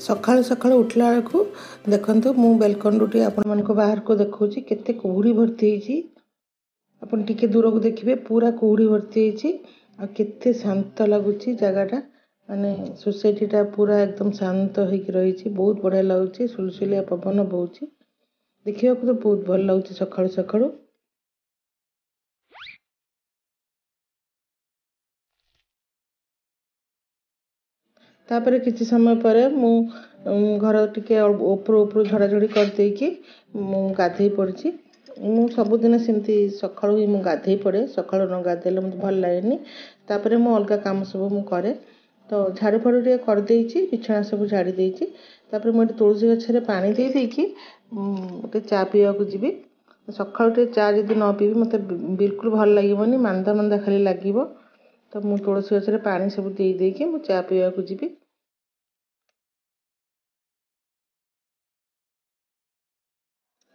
ସକାଳୁ ସକାଳୁ ଉଠିଲା ବେଳକୁ ଦେଖନ୍ତୁ ମୁଁ ବେଲକନିରୁ ଟିକେ ଆପଣମାନଙ୍କୁ ବାହାରକୁ ଦେଖାଉଛି କେତେ କୁହୁଡ଼ି ଭର୍ତ୍ତି ହେଇଛି। ଆପଣ ଟିକେ ଦୂରକୁ ଦେଖିବେ ପୁରା କୁହୁଡ଼ି ଭର୍ତ୍ତି ହେଇଛି। ଆଉ କେତେ ଶାନ୍ତ ଲାଗୁଛି ଜାଗାଟା। ମାନେ ସୋସାଇଟିଟା ପୁରା ଏକଦମ ଶାନ୍ତ ହେଇକି ରହିଛି ବହୁତ ବଢ଼ିଆ ଲାଗୁଛି ସୁଲସୁଲିଆ ପବନ ବହୁଛି। ଦେଖିବାକୁ ତ ବହୁତ ଭଲ ଲାଗୁଛି ସକାଳୁ ସକାଳୁ। ତାପରେ କିଛି ସମୟ ପରେ ମୁଁ ଘର ଟିକେ ଉପରୁ ଉପରୁ ଝଡ଼ାଝଡ଼ି କରିଦେଇକି ମୁଁ ଗାଧେଇ ପଡ଼ିଛି। ମୁଁ ସବୁଦିନ ସେମିତି ସକାଳୁ ହିଁ ମୁଁ ଗାଧେଇ ପଡ଼େ। ସକାଳୁ ନ ଗାଧେଇଲେ ମୋତେ ଭଲ ଲାଗେନି। ତାପରେ ମୁଁ ଅଲଗା କାମ ସବୁ ମୁଁ କରେ। ତ ଝାଡ଼ୁ ଫାଡ଼ୁ ଟିକେ କରିଦେଇଛି ବିଛଣା ସବୁ ଝାଡ଼ି ଦେଇଛି। ତାପରେ ମୁଁ ଏଠି ତୁଳସୀ ଗଛରେ ପାଣି ଦେଇ ଦେଇକି ଟିକେ ଚା ପିଇବାକୁ ଯିବି। ସକାଳୁ ଟିକେ ଚା ଯଦି ନ ପିଇବି ମୋତେ ବିଲକୁଲ ଭଲ ଲାଗିବନି। ମାନ୍ଦା ମାନ୍ଦା ଖାଲି ଲାଗିବ। ତ ମୁଁ ତୁଳସୀ ଗଛରେ ପାଣି ସବୁ ଦେଇ ଦେଇକି ମୁଁ ଚା ପିଇବାକୁ ଯିବି।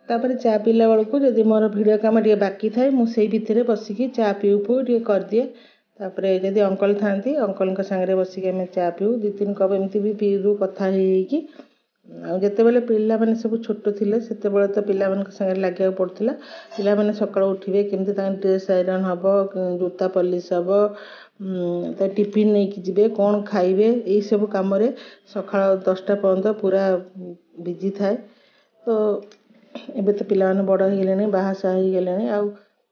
ତାପରେ ଚା ପିଇଲା ବେଳକୁ ଯଦି ମୋର ଭିଡ଼ିଓ କାମ ଟିକେ ବାକି ଥାଏ ମୁଁ ସେଇ ଭିତରେ ବସିକି ଚା ପିଉ ପିଉ ଟିକେ କରିଦିଏ। ତାପରେ ଯଦି ଅଙ୍କଲ ଥାଆନ୍ତି ଅଙ୍କଲଙ୍କ ସାଙ୍ଗରେ ବସିକି ଆମେ ଚା ପିଉ। ଦୁଇ ତିନି କପ୍ ଏମିତି ବି ପିଇଦେଉ କଥା ହେଇ ହେଇକି। ଆଉ ଯେତେବେଳେ ପିଲାମାନେ ସବୁ ଛୋଟ ଥିଲେ ସେତେବେଳେ ତ ପିଲାମାନଙ୍କ ସାଙ୍ଗରେ ଲାଗିବାକୁ ପଡ଼ୁଥିଲା। ପିଲାମାନେ ସକାଳୁ ଉଠିବେ କେମିତି ତାଙ୍କ ଡ୍ରେସ୍ ଆଇରନ୍ ହେବ ଜୋତା ପଲିସ୍ ହେବ ତା ଟିଫିନ୍ ନେଇକି ଯିବେ କ'ଣ ଖାଇବେ ଏଇସବୁ କାମରେ ସକାଳ ଦଶଟା ପର୍ଯ୍ୟନ୍ତ ପୁରା ବିଜି ଥାଏ। ତ ଏବେ ତ ପିଲାମାନେ ବଡ଼ ହେଇଗଲେଣି ବାହା ସାହା ହେଇଗଲେଣି ଆଉ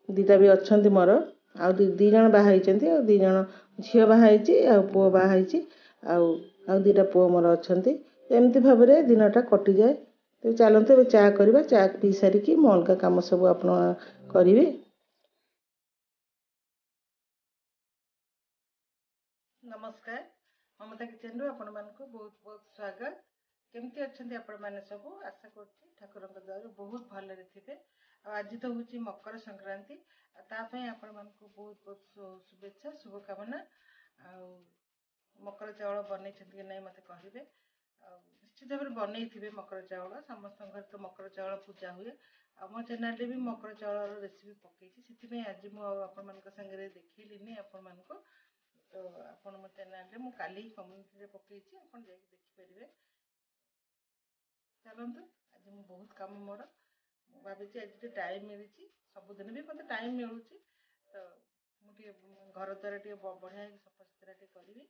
ଦୁଇଟା ବି ଅଛନ୍ତି ମୋର। ଆଉ ଦୁଇ ଜଣ ବାହା ହେଇଛନ୍ତି ଆଉ ଦୁଇ ଜଣ ଝିଅ ବାହା ହେଇଛି ଆଉ ପୁଅ ବାହା ହେଇଛି ଆଉ ଆଉ ଦୁଇଟା ପୁଅ ମୋର ଅଛନ୍ତି। ଏମିତି ଭାବରେ ଦିନଟା କଟିଯାଏ। ତ ଚାଲନ୍ତୁ ଏବେ ଚା କରିବା ଚା ପିଇ ସାରିକି ମୁଁ ଅଲଗା କାମ ସବୁ ଆପଣ କରିବି। ନମସ୍କାର। ମମତା କିଚେନ୍ରୁ ଆପଣମାନଙ୍କୁ ବହୁତ ବହୁତ ସ୍ୱାଗତ କେମିତି ଅଛନ୍ତି ଆପଣମାନେ ସବୁ? ଆଶା କରୁଛି ଠାକୁରଙ୍କ ଦୟାରୁ ବହୁତ ଭଲରେ ଥିବେ। ଆଉ ଆଜି ତ ହେଉଛି ମକର ସଂକ୍ରାନ୍ତି। ଆଉ ତା ପାଇଁ ଆପଣମାନଙ୍କୁ ବହୁତ ବହୁତ ଶୁଭେଚ୍ଛା ଶୁଭକାମନା। ଆଉ ମକର ଚାଉଳ ବନେଇଛନ୍ତି କି ନାହିଁ ମୋତେ କହିବେ। ଆଉ ନିଶ୍ଚିତ ଭାବରେ ବନେଇଥିବେ ମକର ଚାଉଳ। ସମସ୍ତଙ୍କ ଘରେ ତ ମକର ଚାଉଳ ପୂଜା ହୁଏ। ଆଉ ମୋ ଚ୍ୟାନେଲରେ ବି ମକର ଚାଉଳର ରେସିପି ପକେଇଛି। ସେଥିପାଇଁ ଆଜି ମୁଁ ଆଉ ଆପଣମାନଙ୍କ ସାଙ୍ଗରେ ଦେଖେଇଲିନି ଆପଣମାନଙ୍କୁ। ତ ଆପଣ ମୋ ଚ୍ୟାନେଲରେ ମୁଁ କାଲି କମ୍ୟୁନିଟିରେ ପକେଇଛି। ଆପଣ ଯାଇକି ଦେଖିପାରିବେ। ଚାଲନ୍ତୁ। ଆଜି ମୁଁ ବହୁତ କାମ ମୋର। ମୁଁ ଭାବିଛି ଆଜି ଟିକେ ଟାଇମ୍ ମିଳିଛି। ସବୁଦିନ ବି ମୋତେ ଟାଇମ୍ ମିଳୁଛି। ତ ମୁଁ ଟିକେ ଘର ଦ୍ୱାରା ଟିକେ ବଢ଼ିଆ ହେଇକି ସଫାସୁତୁରା ଟିକେ କରିବି।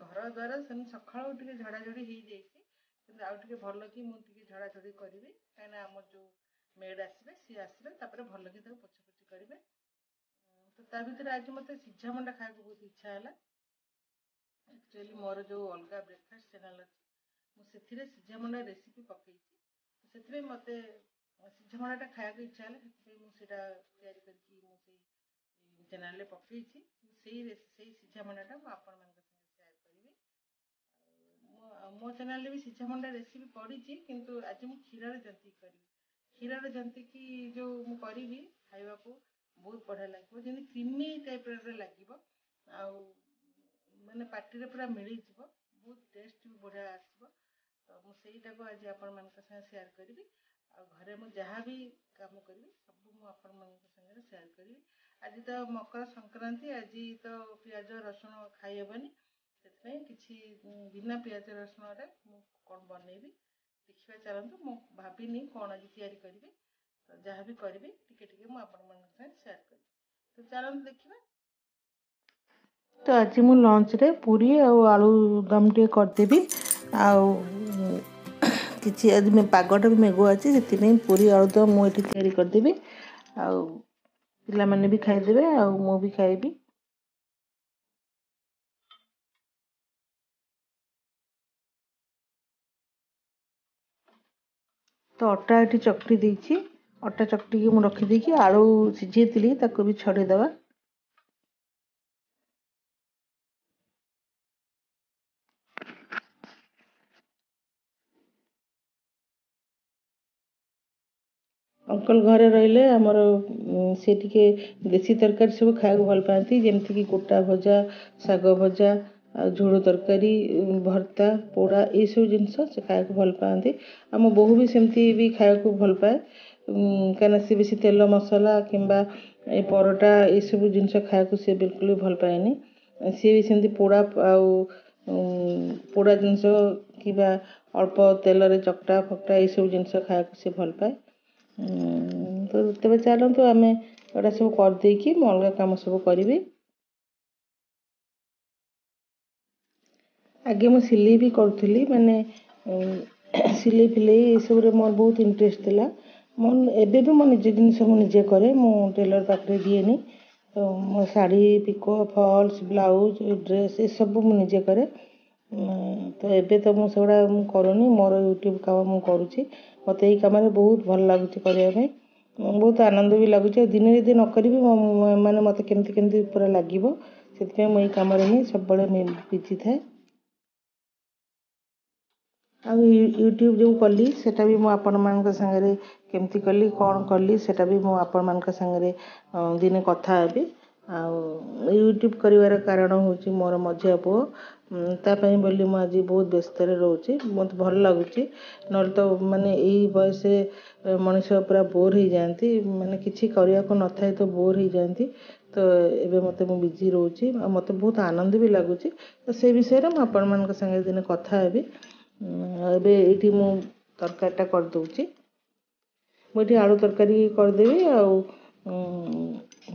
ଘର ଦ୍ୱାରା ସେମିତି ସକାଳୁ ଟିକେ ଝଡ଼ାଝଡ଼ି ହେଇଯାଇଛି। କିନ୍ତୁ ଆଉ ଟିକେ ଭଲ କି ମୁଁ ଟିକେ ଝଡ଼ାଝଡ଼ି କରିବି। କାହିଁକିନା ଆମର ଯେଉଁ ମେଡ଼୍ ଆସିବେ ସିଏ ଆସିଲେ ତାପରେ ଭଲ କି ତାକୁ ପୋଛାପୋଛି କରିବେ। ତ ତା ଭିତରେ ଆଜି ମୋତେ ସିଝା ମଣ୍ଡା ଖାଇବାକୁ ବହୁତ ଇଚ୍ଛା ହେଲା। ଆକ୍ଚୁଆଲି ମୋର ଯେଉଁ ଅଲଗା ବ୍ରେକଫାଷ୍ଟ ଚ୍ୟାନେଲ୍ ଅଛି ମୁଁ ସେଥିରେ ସିଝା ମଣ୍ଡା ରେସିପି ପକେଇଛି। ସେଥିପାଇଁ ମୋତେ ସିଝା ମଣ୍ଡାଟା ଖାଇବାକୁ ଇଚ୍ଛା ହେଲା ସେଥିପାଇଁ ମୁଁ ସେଇଟା ତିଆରି କରିକି ମୁଁ ସେଇ ଚ୍ୟାନେଲ୍ରେ ପକେଇଛି। ସେଇ ସେଇ ସିଝା ମଣ୍ଡାଟା ମୁଁ ଆପଣମାନଙ୍କ ସାଙ୍ଗରେ ସେୟାର କରିବି। ଆଉ ମୋ ଚ୍ୟାନେଲ୍ରେ ବି ସିଝା ମଣ୍ଡା ରେସିପି ପଡ଼ିଛି କିନ୍ତୁ ଆଜି ମୁଁ କ୍ଷୀରରେ ଜନ୍ତିକି କରିବି। କ୍ଷୀରରେ ଜନ୍ତିକି ଯେଉଁ ମୁଁ କରିବି ଖାଇବାକୁ ବହୁତ ବଢ଼ିଆ ଲାଗିବ। ଯେମିତି କ୍ରିମି ଟାଇପ୍ର ଲାଗିବ ଆଉ ମାନେ ପାଟିରେ ପୁରା ମିଳିଯିବ ବହୁତ ଟେଷ୍ଟ ବି ବଢ଼ିଆ ଆସିବ। ତ ମୁଁ ସେଇଟାକୁ ଆଜି ଆପଣମାନଙ୍କ ସାଙ୍ଗେ ସେୟାର କରିବି। ଆଉ ଘରେ ମୁଁ ଯାହା ବି କାମ କରିବି ସବୁ ମୁଁ ଆପଣମାନଙ୍କ ସାଙ୍ଗରେ ସେୟାର କରିବି। ଆଜି ତ ମକର ସଂକ୍ରାନ୍ତି ଆଜି ତ ପିଆଜ ରସୁଣ ଖାଇହେବନି ସେଥିପାଇଁ କିଛି ବିନା ପିଆଜ ରସୁଣରେ ମୁଁ କ'ଣ ବନେଇବି ଦେଖିବା ଚାଲନ୍ତୁ। ମୁଁ ଭାବିନି କ'ଣ ଆଜି ତିଆରି କରିବି। ତ ଯାହା ବି କରିବି ଟିକେ ଟିକେ ମୁଁ ଆପଣମାନଙ୍କ ସାଙ୍ଗେ ସେୟାର କରିବି। ତ ଚାଲନ୍ତୁ ଦେଖିବା। ତ ଆଜି ମୁଁ ଲଞ୍ଚରେ ପୁରୀ ଆଉ ଆଳୁ ଦମ୍ ଟିକେ କରିଦେବି। ଆଉ କିଛି ଆଜି ପାଗଟା ବି ମେଘୁଆ ଅଛି ସେଥିପାଇଁ ପୁରୀ ଆଳୁ ଦମ୍ ମୁଁ ଏଠି ତିଆରି କରିଦେବି। ଆଉ ପିଲାମାନେ ବି ଖାଇଦେବେ ଆଉ ମୁଁ ବି ଖାଇବି। ତ ଅଟା ଏଠି ଚକଟି ଦେଇଛି। ଅଟା ଚକଟିକି ମୁଁ ରଖିଦେଇକି ଆଳୁ ସିଝେଇଥିଲି ତାକୁ ବି ଛଡ଼େଇଦେବା ଅଙ୍କଲ ଘରେ ରହିଲେ ଆମର ସେ ଟିକେ ଦେଶୀ ତରକାରୀ ସବୁ ଖାଇବାକୁ ଭଲ ପାଆନ୍ତି। ଯେମିତିକି ଗୋଟା ଭଜା ଶାଗ ଭଜା ଆଉ ଝୋଳ ତରକାରୀ ଭର୍ତ୍ତା ପୋଡ଼ା ଏଇସବୁ ଜିନିଷ ସେ ଖାଇବାକୁ ଭଲ ପାଆନ୍ତି। ଆଉ ମୋ ବୋହୂ ବି ସେମିତି ବି ଖାଇବାକୁ ଭଲ ପାଏ। କାହିଁକିନା ସେ ବେଶୀ ତେଲ ମସଲା କିମ୍ବା ଏ ପରଟା ଏସବୁ ଜିନିଷ ଖାଇବାକୁ ସେ ବିଲକୁଲ ବି ଭଲ ପାଏନି। ସିଏ ବି ସେମିତି ପୋଡ଼ା ଆଉ ପୋଡ଼ା ଜିନିଷ କିମ୍ବା ଅଳ୍ପ ତେଲରେ ଚକଟା ଫକଟା ଏଇସବୁ ଜିନିଷ ଖାଇବାକୁ ସେ ଭଲ ପାଏ। ତ ତେବେ ଚାଲନ୍ତୁ ଆମେ ଏଗୁଡ଼ା ସବୁ କରିଦେଇକି ମୁଁ ଅଲଗା କାମ ସବୁ କରିବି। ଆଗେ ମୁଁ ସିଲେଇ ବି କରୁଥିଲି ମାନେ ସିଲେଇ ଫିଲେଇ ଏସବୁରେ ମୋର ବହୁତ ଇଣ୍ଟରେଷ୍ଟ ଥିଲା। ମୁଁ ଏବେ ବି ମୋ ନିଜ ଜିନିଷ ମୁଁ ନିଜେ କରେ ମୁଁ ଟେଲର୍ ପାଖରେ ଦିଏନି। ତ ମୋ sari picot falls blouse dress ଏସବୁ ମୁଁ ନିଜେ କରେ। ତ ଏବେ ତ ମୁଁ ସେଗୁଡ଼ା ମୁଁ କରୁନି ମୋର ୟୁଟ୍ୟୁବ୍ କାମ ମୁଁ କରୁଛି। ମୋତେ ଏଇ କାମରେ ବହୁତ ଭଲ ଲାଗୁଛି କରିବା ପାଇଁ। ବହୁତ ଆନନ୍ଦ ବି ଲାଗୁଛି ଆଉ ଦିନେ ଯଦି ନ କରିବି ମାନେ ମୋତେ କେମିତି କେମିତି ପୁରା ଲାଗିବ ସେଥିପାଇଁ ମୁଁ ଏଇ କାମରେ ହିଁ ସବୁବେଳେ ବିଜି ଥାଏ। ଆଉ ୟୁଟ୍ୟୁବ୍ ଯେଉଁ କଲି ସେଇଟା ବି ମୁଁ ଆପଣମାନଙ୍କ ସାଙ୍ଗରେ କେମିତି କଲି କ'ଣ କଲି ସେଇଟା ବି ମୁଁ ଆପଣମାନଙ୍କ ସାଙ୍ଗରେ ଦିନେ କଥା ହେବି। ଆଉ ୟୁଟ୍ୟୁବ୍ କରିବାର କାରଣ ହେଉଛି ମୋର ମଝିଆ ପୁଅ। ତା ପାଇଁ ବୋଲି ମୁଁ ଆଜି ବହୁତ ବ୍ୟସ୍ତରେ ରହୁଛି ମୋତେ ଭଲ ଲାଗୁଛି। ନହେଲେ ତ ମାନେ ଏଇ ବୟସରେ ମଣିଷ ପୁରା ବୋର୍ ହେଇଯାଆନ୍ତି ମାନେ କିଛି କରିବାକୁ ନଥାଏ ତ ବୋର୍ ହେଇଯାଆନ୍ତି। ତ ଏବେ ମୋତେ ମୁଁ ବିଜି ରହୁଛି ଆଉ ମୋତେ ବହୁତ ଆନନ୍ଦ ବି ଲାଗୁଛି। ତ ସେ ବିଷୟରେ ମୁଁ ଆପଣମାନଙ୍କ ସାଙ୍ଗରେ ଦିନେ କଥା ହେବି। ଏବେ ଏଇଠି ମୁଁ ତରକାରୀଟା କରିଦେଉଛି। ମୁଁ ଏଠି ଆଳୁ ତରକାରୀ କରିଦେବି ଆଉ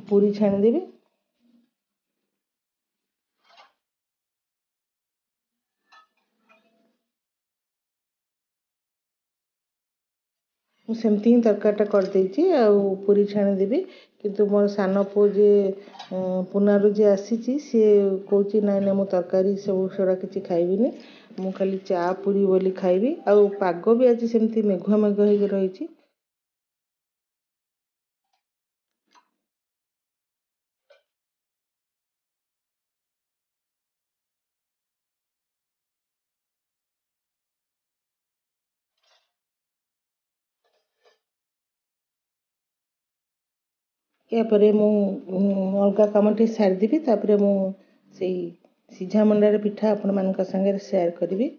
ପୁରୀ ଛାଣିଦେବି। ମୁଁ ସେମିତି ହିଁ ତରକାରୀଟା କରିଦେଇଛି ଆଉ ପୁରୀ ଛାଣିଦେବି। କିନ୍ତୁ ମୋର ସାନ ପୁଅ ଯିଏ ପୁନାରୁ ଯିଏ ଆସିଛି ସିଏ କହୁଛି ନାଇଁ ନାଇଁ ମୁଁ ତରକାରୀ ସବୁ ସେଗୁଡ଼ା କିଛି ଖାଇବିନି। ମୁଁ ଖାଲି ଚା ପୁରୀ ବୋଲି ଖାଇବି। ଆଉ ପାଗ ବି ଆଜି ସେମିତି ମେଘୁଆ ମେଘୁଆ ହେଇକି ରହିଛି। ଏହାପରେ ମୁଁ ଅଲଗା କାମଟି ସାରିଦେବି ତାପରେ ମୁଁ ସେଇ ସିଝା ମଣ୍ଡାର ପିଠା ଆପଣମାନଙ୍କ ସାଙ୍ଗରେ ସେୟାର କରିବି।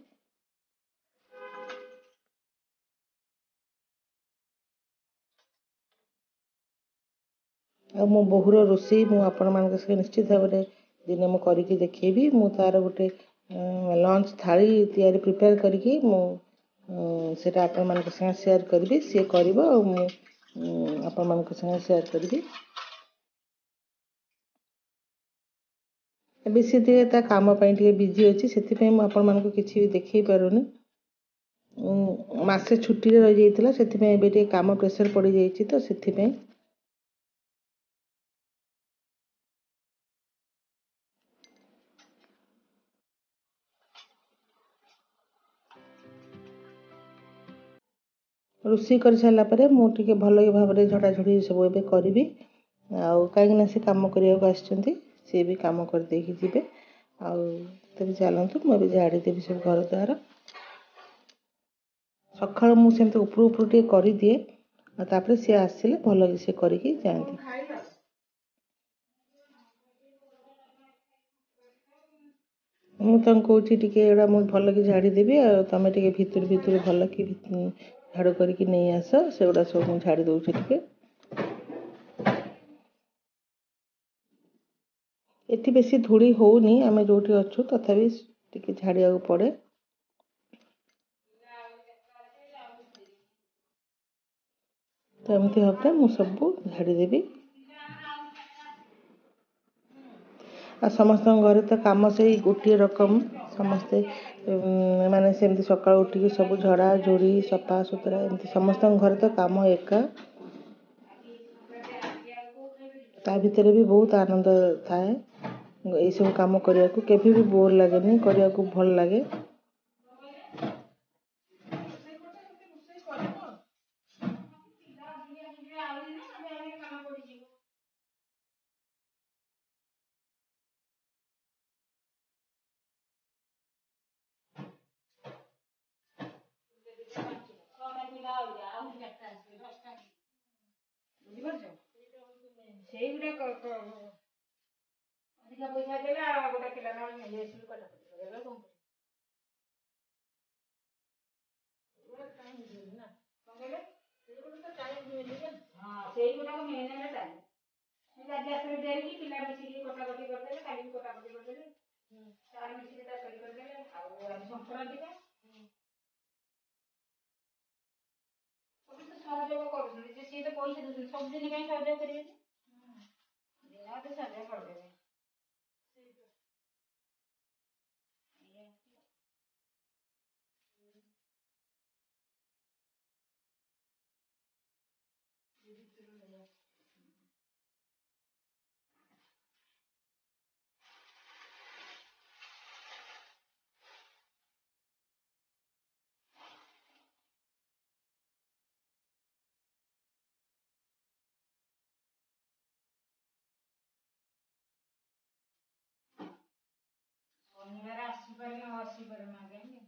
ଆଉ ମୋ ବୋହୁର ରୋଷେଇ ମୁଁ ଆପଣମାନଙ୍କ ସଙ୍ଗେ ନିଶ୍ଚିତ ଭାବରେ ଦିନେ ମୁଁ କରିକି ଦେଖେଇବି। ମୁଁ ତା'ର ଗୋଟେ ଲଞ୍ଚ ଥାଳି ତିଆରି ପ୍ରିପେୟାର କରିକି ମୁଁ ସେଇଟା ଆପଣମାନଙ୍କ ସାଙ୍ଗେ ସେୟାର କରିବି। ସିଏ କରିବ ଆଉ ମୁଁ ଆପଣମାନଙ୍କ ସାଙ୍ଗେ ସେୟାର କରିବି। ଏବେ ସେ ଟିକେ ତା କାମ ପାଇଁ ଟିକେ ବିଜି ଅଛି ସେଥିପାଇଁ ମୁଁ ଆପଣମାନଙ୍କୁ କିଛି ବି ଦେଖେଇ ପାରୁନି। ମାସେ ଛୁଟିରେ ରହିଯାଇଥିଲା ସେଥିପାଇଁ ଏବେ ଟିକେ କାମ ପ୍ରେସର ପଡ଼ିଯାଇଛି ତ ସେଥିପାଇଁ। ରୋଷେଇ କରିସାରିଲା ପରେ ମୁଁ ଟିକେ ଭଲ ଭାବରେ ଝଡ଼ାଝଡ଼ି ସବୁ ଏବେ କରିବି। ଆଉ କାହିଁକିନା ସେ କାମ କରିବାକୁ ଆସିଛନ୍ତି। ସିଏ ବି କାମ କରିଦେଇକି ଯିବେ। ଆଉ ତେବେ ଚାଲନ୍ତୁ ମୁଁ ଏବେ ଝାଡ଼ି ଦେବି ସବୁ ଘର ଦ୍ୱାର। ସକାଳୁ ମୁଁ ସେମିତି ଉପରୁ ଉପରୁ ଟିକେ କରିଦିଏ ଆଉ ତାପରେ ସିଏ ଆସିଲେ ଭଲକି ସିଏ କରିକି ଯାଆନ୍ତି। ମୁଁ ତାଙ୍କୁ କହୁଛି ଟିକେ ଏଗୁଡ଼ା ମୁଁ ଭଲକି ଝାଡ଼ିଦେବି ଆଉ ତୁମେ ଟିକେ ଭିତରୁ ଭିତରୁ ଭଲକି ଝାଡ଼ୁ କରିକି ନେଇ ଆସ ସେଗୁଡ଼ା ସବୁ ମୁଁ ଝାଡ଼ି ଦେଉଛି ଟିକେ। ଏଠି ବେଶୀ ଧୂଳି ହେଉନି ଆମେ ଯେଉଁଠି ଅଛୁ ତଥାପି ଟିକେ ଝାଡ଼ିବାକୁ ପଡ଼େ ତ ଏମିତି ଭାବରେ ମୁଁ ସବୁ ଝାଡ଼ିଦେବି ଆଉ ସମସ୍ତଙ୍କ ଘରେ ତ କାମ ସେଇ ଗୋଟିଏ ରକମ ସମସ୍ତେ ମାନେ ସେମିତି ସକାଳୁ ଉଠିକି ସବୁ ଝଡ଼ା ଝୁଡ଼ି ସଫା ସୁତୁରା ଏମିତି ସମସ୍ତଙ୍କ ଘରେ ତ କାମ ଏକା। ତା ଭିତରେ ବି ବହୁତ ଆନନ୍ଦ ଥାଏ। ଏଇସବୁ କାମ କରିବାକୁ କେବେ ବି ବୋର୍ ଲାଗେନି କରିବାକୁ ଭଲ ଲାଗେ। ସେଇଗୁଡ଼ା ଦିନ ପଇସା ଦେଲେ ଆଉ ଗୋଟେ ପିଲାଟା ନେଇ ଆସିଲୁ କଟାକଟି କରିବାକୁ ସେଇ ଗୁଡ଼ାକ ମେନ୍ ହେଲା ଟାଇମ୍ ଆଜି ଆସିଲେ ଡେରିକି ପିଲା ମିଶିକି କଟାକଟି କରିଦେଲେ କାଲି ବି କଟାକଟି କରିଦେଲେ ତାର ମିଶିକି ତରକାରୀ କରିଦେଲେ ଆଉ ଆଜି ସଂକ୍ରାନ୍ତିଟା ସହଯୋଗ କରୁଛନ୍ତି ଯେ ସିଏ ତ ପଇସା ଦେଉଛନ୍ତି ସବୁଦିନ ପାଇଁ ସହଯୋଗ କରିବେନି ଦିନ ଅଧେ ସହଯୋଗ କରିଦେବେ ଶନିବାର ନ ଆସିପାରେ ମା କାହିଁକି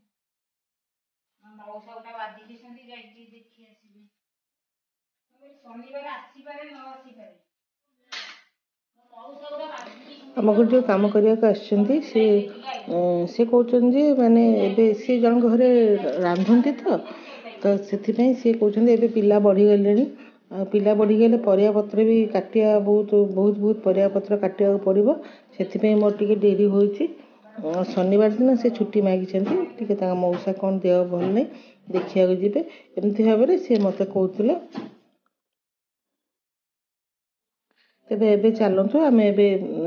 ମୋ ମଉସା ଗୋଟା ବାଦି ଦେଇଛନ୍ତି ଯାଇକି ଦେଖି ଆସିବି। ଶନିବାର ଆସିପାରେ ନ ଆସିପାରେ? ଆମ ଘରେ ଯେଉଁ କାମ କରିବାକୁ ଆସିଛନ୍ତି ସେ ସେ କହୁଛନ୍ତି ଯେ ମାନେ ଏବେ ସେ ଜଣଙ୍କ ଘରେ ରାନ୍ଧନ୍ତି ତ ତ ସେଥିପାଇଁ ସିଏ କହୁଛନ୍ତି ଏବେ ପିଲା ବଢ଼ିଗଲେଣି। ଆଉ ପିଲା ବଢ଼ିଗଲେ ପରିବା ପତ୍ର ବି କାଟିବା ବହୁତ ବହୁତ ବହୁତ ପରିବା ପତ୍ର କାଟିବାକୁ ପଡ଼ିବ। ସେଥିପାଇଁ ମୋର ଟିକେ ଡେରି ହେଉଛି ଶନିବାର ଦିନ ସେ ଛୁଟି ମାଗିଛନ୍ତି। ଟିକେ ତାଙ୍କ ମଉସା କ'ଣ ଦେହ ଭଲ ନାହିଁ ଦେଖିବାକୁ ଯିବେ। ଏମିତି ଭାବରେ ସେ ମୋତେ କହୁଥିଲେ। ତେବେ ଏବେ ଚାଲନ୍ତୁ ଆମେ ଏବେ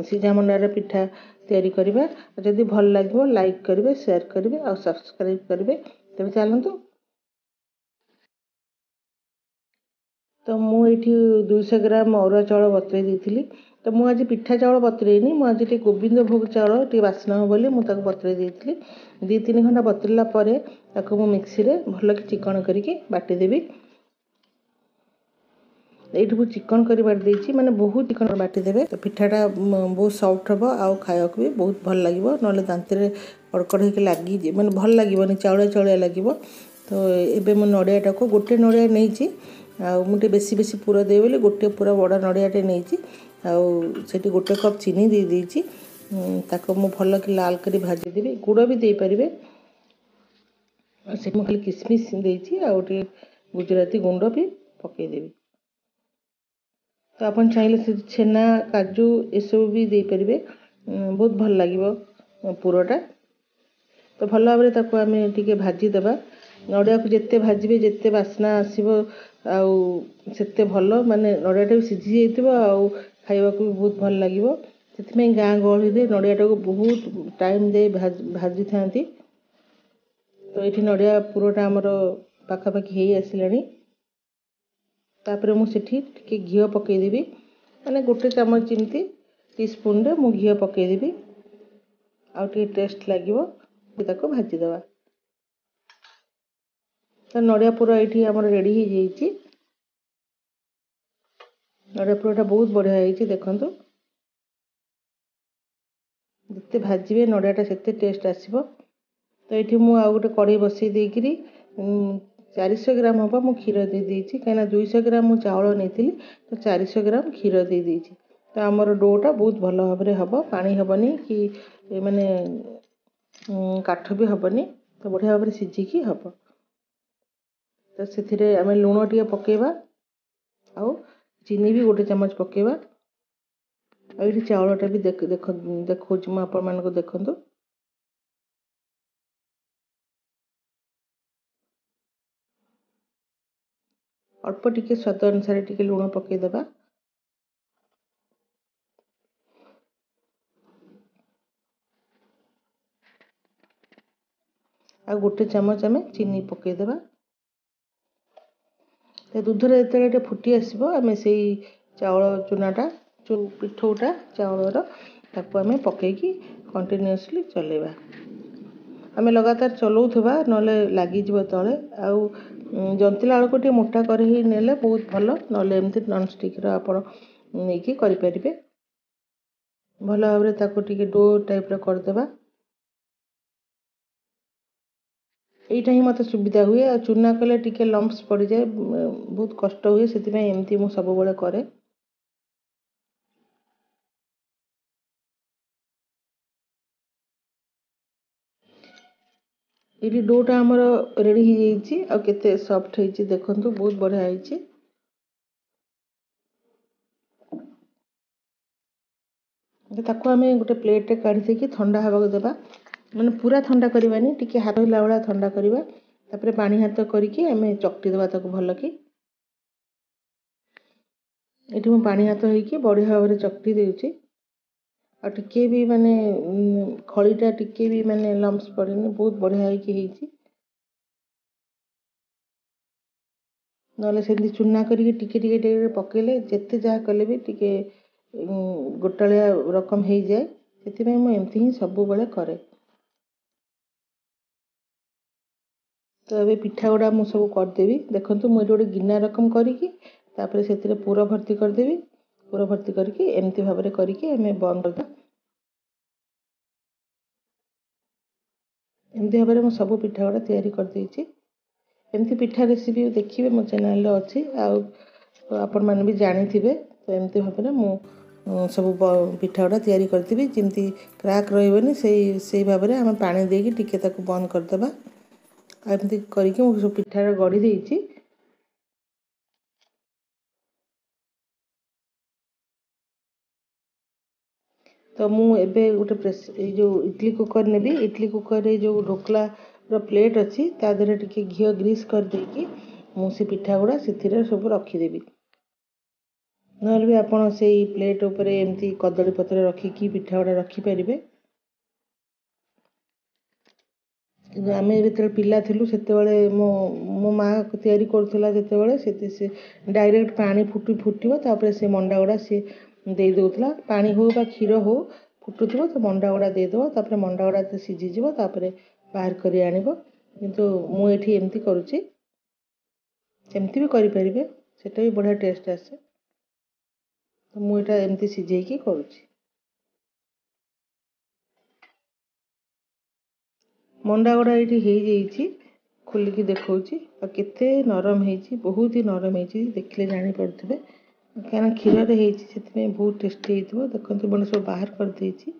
ସିଝା ମଣ୍ଡାର ପିଠା ତିଆରି କରିବା। ଯଦି ଭଲ ଲାଗିବ ଲାଇକ୍ କରିବେ ସେୟାର କରିବେ ଆଉ ସବସ୍କ୍ରାଇବ୍ କରିବେ। ତେବେ ଚାଲନ୍ତୁ। ତ ମୁଁ ଏଇଠି ଦୁଇଶହ ଗ୍ରାମ ଅରୁଆ ଚାଉଳ ବତୁରେଇ ଦେଇଥିଲି। ତ ମୁଁ ଆଜି ପିଠା ଚାଉଳ ବତୁରେଇନି ମୁଁ ଆଜି ଟିକେ ଗୋବିନ୍ଦ ଭୋଗ ଚାଉଳ ଟିକେ ବାସ୍ନା ହେବ ବୋଲି ମୁଁ ତାକୁ ବତୁରେଇ ଦେଇଥିଲି। ଦୁଇ ତିନି ଘଣ୍ଟା ବତୁରିଲା ପରେ ତାକୁ ମୁଁ ମିକ୍ସିରେ ଭଲକି ଚିକଣ କରିକି ବାଟିଦେବି। ଏଇଠି ମୁଁ ଚିକଣ କରି ବାଟି ଦେଇଛି ମାନେ ବହୁତ ଚିକଣ ବାଟିଦେବେ। ତ ପିଠାଟା ବହୁତ ସଫ୍ଟ ହେବ ଆଉ ଖାଇବାକୁ ବି ବହୁତ ଭଲ ଲାଗିବ। ନହେଲେ ଦାନ୍ତରେ କଡ଼କଡ଼ ହେଇକି ଲାଗି ମାନେ ଭଲ ଲାଗିବନି ଚାଉଳିଆ ଚାଉଳିଆ ଲାଗିବ। ତ ଏବେ ମୁଁ ନଡ଼ିଆଟାକୁ ଗୋଟେ ନଡ଼ିଆ ନେଇଛି ଆଉ ମୁଁ ଟିକେ ବେଶୀ ବେଶୀ ପୁର ଦେବି ବୋଲି ଗୋଟେ ପୁରା ବଡ଼ ନଡ଼ିଆଟେ ନେଇଛି। ଆଉ ସେଠି ଗୋଟେ କପ୍ ଚିନି ଦେଇ ଦେଇଛି ତାକୁ ମୁଁ ଭଲକି ଲାଲ କରି ଭାଜିଦେବି। ଗୁଡ଼ ବି ଦେଇପାରିବେ। ସେଠି ମୁଁ ଖାଲି କିସମିସ୍ ଦେଇଛି ଆଉ ଟିକେ ଗୁଜୁରାତି ଗୁଣ୍ଡ ବି ପକାଇଦେବି। ତ ଆପଣ ଚାହିଁଲେ ସେ ଛେନା କାଜୁ ଏସବୁ ବି ଦେଇପାରିବେ। ବହୁତ ଭଲ ଲାଗିବ ପୁରଟା। ତ ଭଲ ଭାବରେ ତାକୁ ଆମେ ଟିକେ ଭାଜିଦେବା। ନଡ଼ିଆକୁ ଯେତେ ଭାଜିବେ ଯେତେ ବାସ୍ନା ଆସିବ ଆଉ ସେତେ ଭଲ। ମାନେ ନଡ଼ିଆଟା ବି ସିଝି ଯାଇଥିବ। ଆଉ ଖାଇବାକୁ ବି ବହୁତ ଭଲ ଲାଗିବ। ସେଥିପାଇଁ ଗାଁ ଗହଳିରେ ନଡ଼ିଆଟାକୁ ବହୁତ ଟାଇମ୍ ଦେଇ ଭାଜିଥାନ୍ତି। ତ ଏଇଠି ନଡ଼ିଆ ପୁରଟା ଆମର ପାଖାପାଖି ହେଇ ଆସିଲାଣି। ତାପରେ ମୁଁ ସେଠି ଟିକେ ଘିଅ ପକାଇଦେବି। ମାନେ ଗୋଟେ ଚାମଚ ଯେମିତି ଟିସ୍ପୁନରେ ମୁଁ ଘିଅ ପକାଇଦେବି। ଆଉ ଟିକେ ଟେଷ୍ଟ ଲାଗିବ ତାକୁ ଭାଜିଦେବା। ତ ନଡ଼ିଆ ପୁର ଏଇଠି ଆମର ରେଡ଼ି ହେଇଯାଇଛି। ନଡ଼ିଆ ପୁରଟା ବହୁତ ବଢ଼ିଆ ହେଇଛି ଦେଖନ୍ତୁ ଯେତେ ଭାଜିବେ ନଡ଼ିଆଟା ସେତେ ଟେଷ୍ଟ ଆସିବ। ତ ଏଇଠି ମୁଁ ଆଉ ଗୋଟେ କଢ଼େଇ ବସେଇ ଦେଇକିରି ଚାରିଶହ ଗ୍ରାମ ହେବ ମୁଁ କ୍ଷୀର ଦେଇଦେଇଛି କାହିଁକିନା ଦୁଇଶହ ଗ୍ରାମ ମୁଁ ଚାଉଳ ନେଇଥିଲି ତ ଚାରିଶହ ଗ୍ରାମ କ୍ଷୀର ଦେଇଦେଇଛି ତ ଆମର ଡୋଟା ବହୁତ ଭଲ ଭାବରେ ହେବ ପାଣି ହେବନି କି ମାନେ କାଠ ବି ହେବନି ତ ବଢ଼ିଆ ଭାବରେ ସିଝିକି ହେବ। ତ ସେଥିରେ ଆମେ ଲୁଣ ଟିକେ ପକାଇବା। ଆଉ ଚିନି ବି ଗୋଟେ ଚାମଚ ପକାଇବା। ଆଉ ଏଇଠି ଚାଉଳଟା ବି ଦେଖାଉଛି ମୁଁ ଆପଣମାନଙ୍କୁ ଦେଖନ୍ତୁ। ଅଳ୍ପ ଟିକେ ସ୍ୱାଦ ଅନୁସାରେ ଟିକେ ଲୁଣ ପକାଇଦେବା। ଆଉ ଗୋଟେ ଚାମଚ ଆମେ ଚିନି ପକାଇଦେବା। ଦୁଧରେ ଯେତେବେଳେ ଟିକେ ଫୁଟି ଆସିବ ଆମେ ସେଇ ଚାଉଳ ଚୁନାଟା ଯେଉଁ ପିଠଉଟା ଚାଉଳର ତାକୁ ଆମେ ପକାଇକି କଣ୍ଟିନ୍ୟୁଅସଲି ଚଲାଇବା। ଆମେ ଲଗାତାର ଚଲାଉଥିବା ନହେଲେ ଲାଗିଯିବ ତଳେ। ଆଉ ଜନ୍ତିଲା ବେଳକୁ ଟିକେ ମୋଟା କରି ନେଲେ ବହୁତ ଭଲ ନହେଲେ ଏମିତି ନନ୍ଷ୍ଟିକ୍ର ଆପଣ ନେଇକି କରିପାରିବେ। ଭଲ ଭାବରେ ତାକୁ ଟିକେ ଡୋ ଟାଇପ୍ର କରିଦେବା। ଏଇଟା ହିଁ ମୋତେ ସୁବିଧା ହୁଏ ଆଉ ଚୁନା କଲେ ଟିକେ ଲମ୍ପସ୍ ପଡ଼ିଯାଏ ବହୁତ କଷ୍ଟ ହୁଏ ସେଥିପାଇଁ ଏମିତି ମୁଁ ସବୁବେଳେ କରେ। ଏଇଠି ଡୋଟା ଆମର ରେଡ଼ି ହେଇଯାଇଛି ଆଉ କେତେ ସଫ୍ଟ ହେଇଛି ଦେଖନ୍ତୁ ବହୁତ ବଢ଼ିଆ ହେଇଛି। ତାକୁ ଆମେ ଗୋଟେ ପ୍ଲେଟ୍ରେ କାଢ଼ି ଦେଇକି ଥଣ୍ଡା ହେବାକୁ ଦେବା। ମାନେ ପୁରା ଥଣ୍ଡା କରିବାନି ଟିକେ ହାତ ହେଲା ଭଳିଆ ଥଣ୍ଡା କରିବା। ତାପରେ ପାଣି ହାତ କରିକି ଆମେ ଚକଟି ଦେବା ତାକୁ ଭଲକି। ଏଠି ମୁଁ ପାଣି ହାତ ହେଇକି ବଢ଼ିଆ ଭାବରେ ଚକଟି ଦେଉଛି। ଆଉ ଟିକେ ବି ମାନେ ଖଳିଟା ଟିକେ ବି ମାନେ ଲମ୍ସ ପଡ଼ିନି ବହୁତ ବଢ଼ିଆ ହେଇକି ହେଇଛି। ନହେଲେ ସେମିତି ଚୁନା କରିକି ଟିକେ ଟିକେ ଟିକେ ପକେଇଲେ ଯେତେ ଯାହା କଲେ ବି ଟିକେ ଗୋଟାଳିଆ ରକମ ହେଇଯାଏ। ସେଥିପାଇଁ ମୁଁ ଏମିତି ହିଁ ସବୁବେଳେ କରେ। ଏବେ ପିଠା ଗୁଡ଼ା ମୁଁ ସବୁ କରିଦେବି। ଦେଖନ୍ତୁ ମୁଁ ଏଠି ଗୋଟେ ଗିନା ରକମ କରିକି ତାପରେ ସେଥିରେ ପୁର ଭର୍ତ୍ତି କରିଦେବି। ପୁର ଭର୍ତ୍ତି କରିକି ଏମିତି ଭାବରେ କରିକି ଆମେ ବନ୍ଦ କରିଦେବା। ଏମିତି ଭାବରେ ମୁଁ ସବୁ ପିଠା ଗୁଡ଼ା ତିଆରି କରିଦେଇଛି। ଏମିତି ପିଠା ରେସିପି ଦେଖିବେ ମୋ ଚ୍ୟାନେଲରେ ଅଛି। ଆଉ ଆପଣମାନେ ବି ଜାଣିଥିବେ। ତ ଏମିତି ଭାବରେ ମୁଁ ସବୁ ପିଠା ଗୁଡ଼ା ତିଆରି କରିଥିବି। ଯେମିତି କ୍ରାକ୍ ରହିବନି ସେଇ ସେଇ ଭାବରେ ଆମେ ପାଣି ଦେଇକି ଟିକେ ତାକୁ ବନ୍ଦ କରିଦେବା। ଏମିତି କରିକି ମୁଁ ସବୁ ପିଠାଟା ଗଢ଼ି ଦେଇଛି। ତ ମୁଁ ଏବେ ଗୋଟେ ଏଇ ଯେଉଁ ଇଟଲି କୁକର୍ ନେବି। ଇଟଲି କୁକର୍ରେ ଯେଉଁ ଢୋକଲାର ପ୍ଲେଟ୍ ଅଛି ତା ଦେହରେ ଟିକେ ଘିଅ ଗ୍ରୀସ୍ କରିଦେଇକି ମୁଁ ସେ ପିଠା ଗୁଡ଼ା ସେଥିରେ ସବୁ ରଖିଦେବି। ନହେଲେ ବି ଆପଣ ସେଇ ପ୍ଲେଟ୍ ଉପରେ ଏମିତି କଦଳୀ ପତ୍ର ରଖିକି ପିଠା ଗୁଡ଼ା ରଖିପାରିବେ କିନ୍ତୁ ଆମେ ଯେତେବେଳେ ପିଲା ଥିଲୁ ସେତେବେଳେ ମୋ ମୋ ମାଆ ତିଆରି କରୁଥିଲା ଯେତେବେଳେ ସେତେ ସେ ଡାଇରେକ୍ଟ ପାଣି ଫୁଟି ଫୁଟିବ ତାପରେ ସେ ମଣ୍ଡା ଗୁଡ଼ା ସିଏ ଦେଇ ଦେଉଥିଲା। ପାଣି ହଉ ବା କ୍ଷୀର ହଉ ଫୁଟୁଥିବ ତ ମଣ୍ଡା ଗୁଡ଼ା ଦେଇଦେବ ତାପରେ ମଣ୍ଡା ଗୁଡ଼ା ସିଝିଯିବ ତାପରେ ବାହାର କରି ଆଣିବ। କିନ୍ତୁ ମୁଁ ଏଠି ଏମିତି କରୁଛି। ସେମିତି ବି କରିପାରିବେ ସେଟା ବି ବଢ଼ିଆ ଟେଷ୍ଟ ଆସେ। ମୁଁ ଏଇଟା ଏମିତି ସିଝେଇକି କରୁଛି। ମଣ୍ଡା ଗୁଡ଼ା ଏଇଠି ହେଇଯାଇଛି ଖୋଲିକି ଦେଖାଉଛି। ଆଉ କେତେ ନରମ ହେଇଛି ବହୁତ ନରମ ହେଇଛି ଦେଖିଲେ ଜାଣିପାରୁଥିବେ। କାରଣ କ୍ଷୀରରେ ହେଇଛି ସେଥିପାଇଁ ବହୁତ ଟେଷ୍ଟି ହେଇଥିବ। ଦେଖନ୍ତୁ ମୁଁ ସବୁ ବାହାର କରିଦେଇଛି।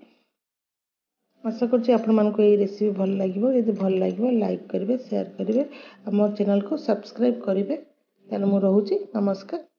ଆଶା କରୁଛି ଆପଣମାନଙ୍କୁ ଏଇ ରେସିପି ଭଲ ଲାଗିବ। ଯଦି ଭଲ ଲାଗିବ ଲାଇକ୍ କରିବେ ସେୟାର କରିବେ। ଆମ ଚ୍ୟାନେଲକୁ ସବସ୍କ୍ରାଇବ୍ କରିବେ। ତାହେଲେ ମୁଁ ରହୁଛି। ନମସ୍କାର।